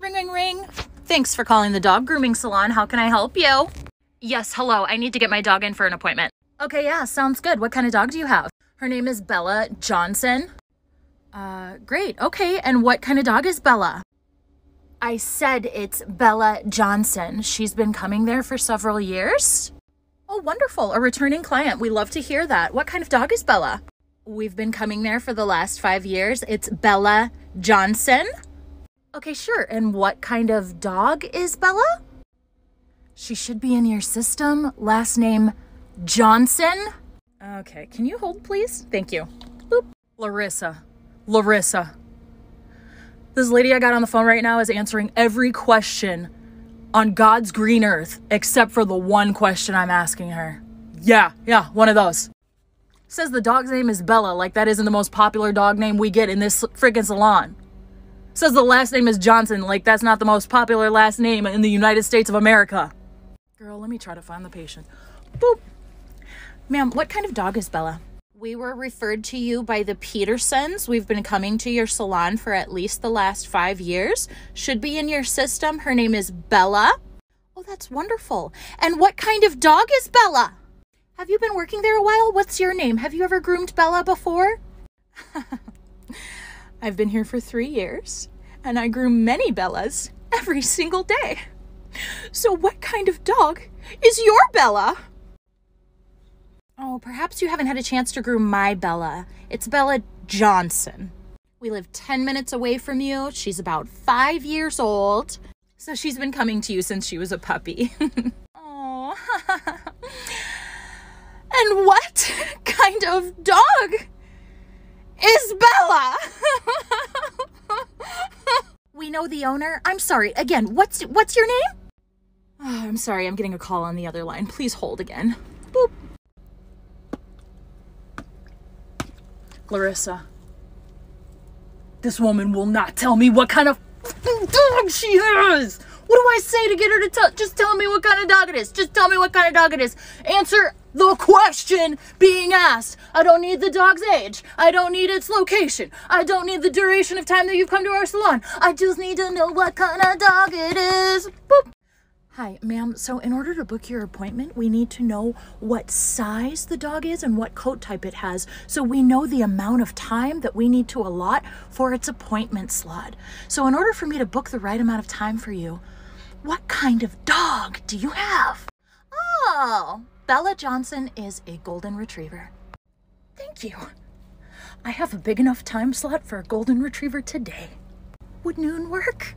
Ring, ring, ring. Thanks for calling the dog grooming salon. How can I help you? Yes, hello. I need to get my dog in for an appointment. Okay, yeah, sounds good. What kind of dog do you have? Her name is Bella Johnson. Uh, great. Okay, and what kind of dog is Bella? I said it's Bella Johnson. She's been coming there for several years. Oh, wonderful. A returning client. We love to hear that. What kind of dog is Bella? We've been coming there for the last five years. It's Bella Johnson. Okay, sure. And what kind of dog is Bella? She should be in your system. Last name Johnson. Okay, can you hold, please? Thank you. Boop. Larissa. Larissa. This lady I got on the phone right now is answering every question on God's green earth except for the one question I'm asking her. Yeah, yeah, one of those. Says the dog's name is Bella, like that isn't the most popular dog name we get in this freaking salon. Says the last name is Johnson, like that's not the most popular last name in the United States of America. Girl, let me try to find the patient. Boop. Ma'am, what kind of dog is Bella? We were referred to you by the Petersons. We've been coming to your salon for at least the last five years. Should be in your system. Her name is Bella. Oh, that's wonderful. And what kind of dog is Bella? Have you been working there a while? What's your name? Have you ever groomed Bella before? I've been here for three years, and I groom many Bellas every single day. So, what kind of dog is your Bella? Oh, perhaps you haven't had a chance to groom my Bella. It's Bella Johnson. We live 10 minutes away from you. She's about five years old. So she's been coming to you since she was a puppy. oh. and what kind of dog is Bella? we know the owner. I'm sorry. Again, what's what's your name? Oh, I'm sorry. I'm getting a call on the other line. Please hold again. Boop. Larissa. This woman will not tell me what kind of dog she is. What do I say to get her to tell? Just tell me what kind of dog it is. Just tell me what kind of dog it is. Answer the question being asked. I don't need the dog's age. I don't need its location. I don't need the duration of time that you've come to our salon. I just need to know what kind of dog it is. Boop. Hi, ma'am. So, in order to book your appointment, we need to know what size the dog is and what coat type it has so we know the amount of time that we need to allot for its appointment slot. So, in order for me to book the right amount of time for you, what kind of dog do you have? Oh, Bella Johnson is a golden retriever. Thank you. I have a big enough time slot for a golden retriever today. Would noon work?